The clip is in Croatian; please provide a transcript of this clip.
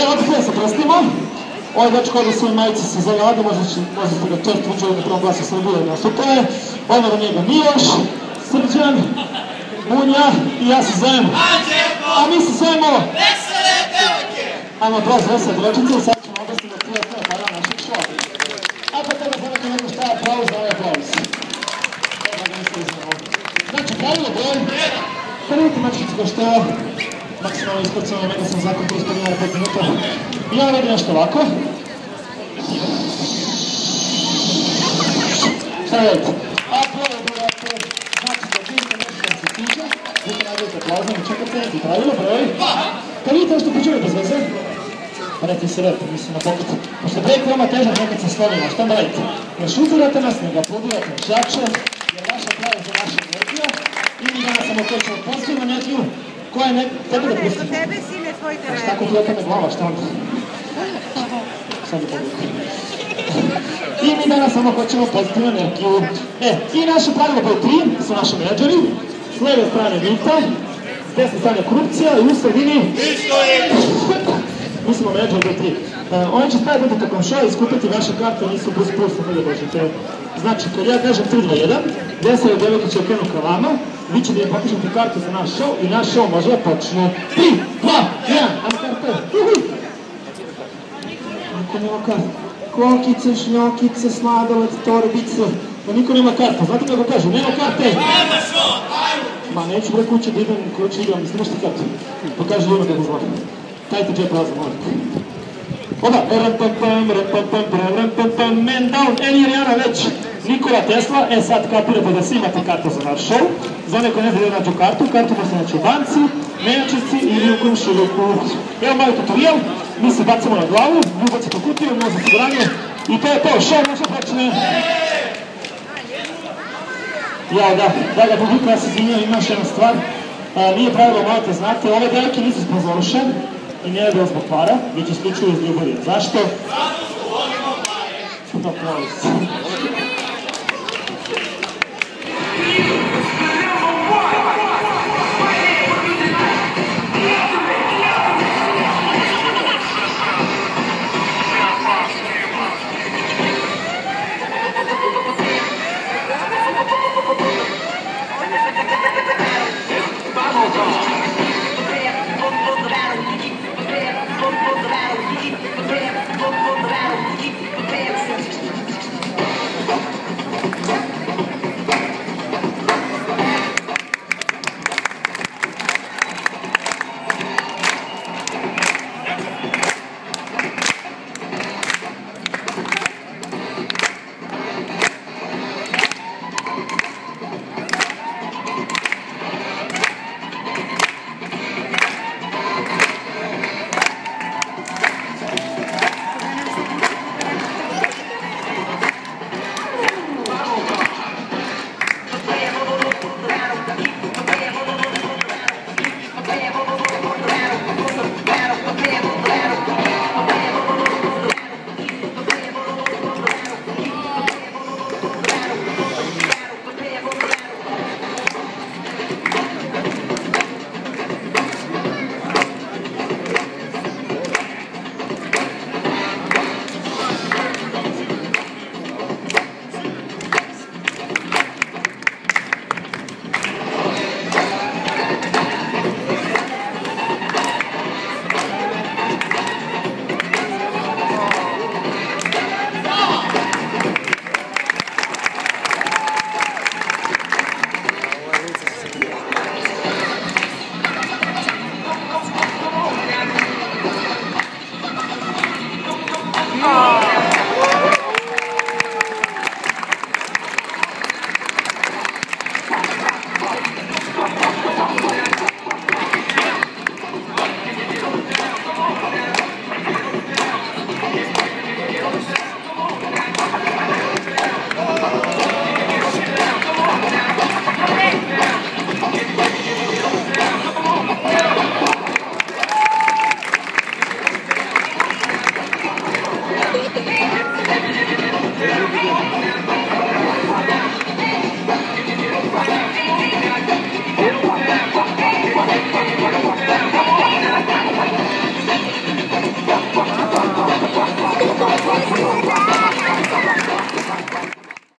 Evo, da se predstavimo. Ovaj dečko ovdje svoj majici se zove možda, će, možda ste ga često učili na prvom glasu Srbije na Sutove. Ono do njega Miloš, Srđan, Munja i ja se zovem. A mi se zovemo... Vesele devojke! Ajmo, brzo, vesele devojčice sad ćemo oblasti da prije sve para našeg šova. A pa treba znati neko šta je aplauz za ovaj aplauz. Znači, pravilo broj. Prvi mačićko što je maksimalno ispracano, meni sam zakon 5 minuta, 5 minuta. Ja radim nešto ovako. Šta radite? A prvo brojate, znači da vidite nešto da se tiče, vi to radite aplauzom čekate i pravilo broj. Kad vidite nešto počuje bez veze, Morate se rediti, mislim na pokret. Pošto je break veoma težak nekad se slovimo, šta onda radite? Ne šutirate nas, ne ga aplaudirate žače, jer vaša prava za naša energija i mi danas samo to ćemo pozitivnu energiju koja je ne... Tebe da Kod pustim. tebe sine tvoj teren. šta ako ti otane glava, šta onda? Sad je pogledaj. I mi danas samo hoćemo pozitivnu energiju. E, i naše pravilo broj 3 su naši menadžeri. S leve strane Vita, s desne strane korupcija i u sredini Isto je! mi smo menadžer broj 3. Uh, oni će staviti biti tokom show i skupiti vaše karte, nisu plus plus, ne da božete. Znači, kad ja kažem 3, 2, 1, desne devojke će okrenu ka vama, vi ćete im pokažete kartu za naš show i naš show može da počne. 3, 2, 1, ajmo karte. Uhu. Niko nema karte. Kokice, šnjokice, sladoled, torbice. Pa niko nema karta. Znate kako kažu? Nema karte. Ajmo što? Ajmo! Ma neću bre kuće da idem, kuće idem, imaš ti kartu. Pa kaže ljudima kako zvoni. Dajte džep razum, molim. Pam, man down, Elijana već. Nikola Tesla, e sad kapirate da svi imate kartu za naš show. Za one koji ne znaju da nađu kartu, kartu možete naći u banci, menjačici ili u komšiluku. Evo mali tutorial, mi se bacamo na glavu, vi bacite u kutiju, možda osiguranje i to je to, show može počne. Ja, da, da ga publika, ja se izvinjam, ima još jedna stvar. A, nije pravilo, morate znate, ove devojke nisu sponzoriše i nije bilo zbog para, već isključivo iz ljubavi. Zašto? Zato što volimo pare!